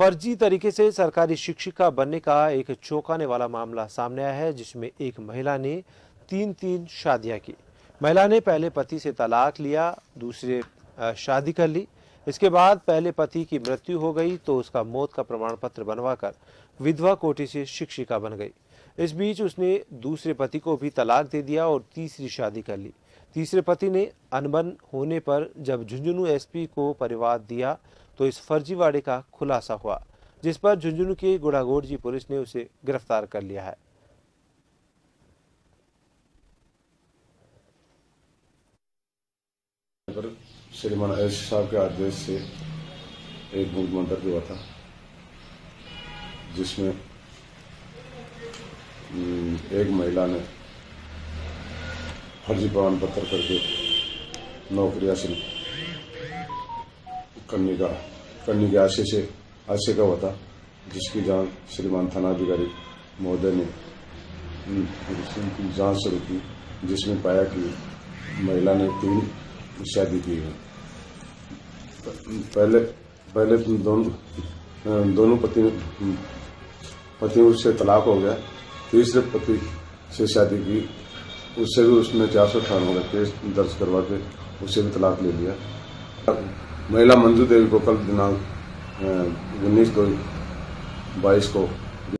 फर्जी तरीके से सरकारी शिक्षिका बनने का एक चौंकाने वाला मामला सामने आया है, जिसमें एक महिला ने तीन तीन शादियाँ की। महिला ने पहले पति से तलाक लिया, दूसरे शादी कर ली। इसके बाद पहले पति की मृत्यु हो गई तो उसका मौत का प्रमाण पत्र बनवाकर विधवा कोटि से शिक्षिका बन गई। इस बीच उसने दूसरे पति को भी तलाक दे दिया और तीसरी शादी कर ली। तीसरे पति ने अनबन होने पर जब झुंझुनू एसपी को परिवार दिया तो इस फर्जीवाड़े का खुलासा हुआ, जिस पर झुंझुनू की गुड़ागोड़ जी पुलिस ने उसे गिरफ़्तार कर लिया है। श्रीमान एस साहब के आदेश से एक मूल मंत्र हुआ था, जिसमें एक महिला ने फर्जी प्रमाण पत्र करके नौकरी हासिल करने का करने के आशय से आशय का था जिसकी जाँच श्रीमान थानाधिकारी महोदय ने हम्म, जाँच शुरू की जिसमें पाया कि महिला ने तीन शादी की है। पहले पहले दोनों दोनों पति पतियों से तलाक हो गया। तीसरे पति से शादी की, उससे भी उसने चार सौ अठानवे का केस दर्ज करवा के उससे भी तलाक ले लिया। महिला मंजू देवी को कल दिनांक उन्नीस दो बाईस को